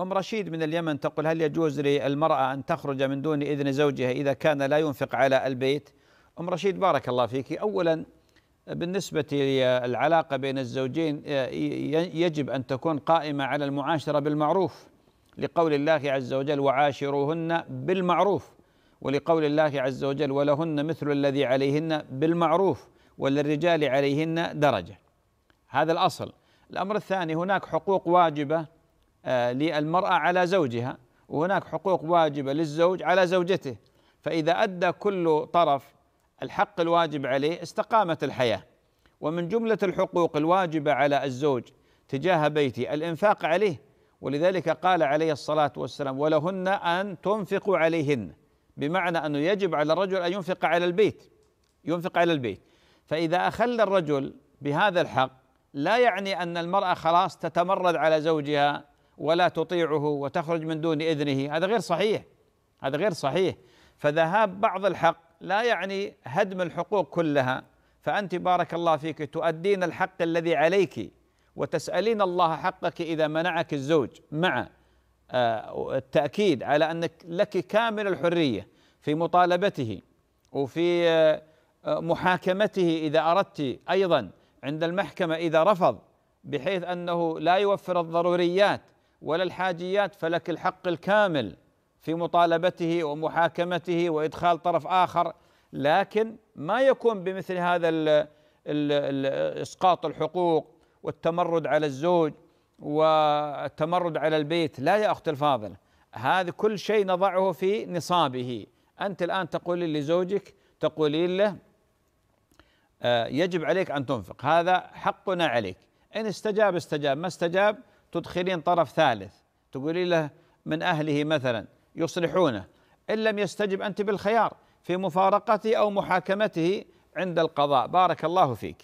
أم رشيد من اليمن تقول هل يجوز للمرأة أن تخرج من دون إذن زوجها إذا كان لا ينفق على البيت؟ أم رشيد بارك الله فيك. أولا بالنسبة للعلاقة بين الزوجين يجب أن تكون قائمة على المعاشرة بالمعروف. لقول الله عز وجل وعاشروهن بالمعروف ولقول الله عز وجل ولهن مثل الذي عليهن بالمعروف وللرجال عليهن درجة هذا الأصل. الأمر الثاني هناك حقوق واجبة للمرأة على زوجها. وهناك حقوق واجبة للزوج على زوجته. فإذا أدى كل طرف الحق الواجب عليه استقامت الحياة. ومن جملة الحقوق الواجبة على الزوج تجاه بيته الإنفاق عليه. ولذلك قال عليه الصلاة والسلام ولهن أن تنفقوا عليهن. بمعنى أنه يجب على الرجل أن ينفق على البيت. ينفق على البيت. فإذا أخل الرجل بهذا الحق لا يعني أن المرأة خلاص تتمرد على زوجها ولا تطيعه وتخرج من دون إذنه. هذا غير صحيح. هذا غير صحيح. فذهاب بعض الحق لا يعني هدم الحقوق كلها. فأنت بارك الله فيك تؤدين الحق الذي عليك وتسألين الله حقك إذا منعك الزوج مع آه، التأكيد على أنك لك كامل الحرية في مطالبته وفي آه، محاكمته إذا أردت أيضا عند المحكمة إذا رفض بحيث أنه لا يوفر الضروريات ولا الحاجيات فلك الحق الكامل في مطالبته ومحاكمته وإدخال طرف آخر. لكن ما يكون بمثل هذا ال ال ال إسقاط الحقوق والتمرد على الزوج والتمرد على البيت. لا يا أختي الفاضلة هذا كل شيء نضعه في نصابه. أنت الآن تقولين لزوجك تقولين له آه، يجب عليك أن تنفق. هذا حقنا عليك. إن استجاب استجاب. ما استجاب؟ تدخلين طرف ثالث. تقولين له من أهله مثلا يصلحونه. إن لم يستجب أنت بالخيار في مفارقته أو محاكمته عند القضاء. بارك الله فيك.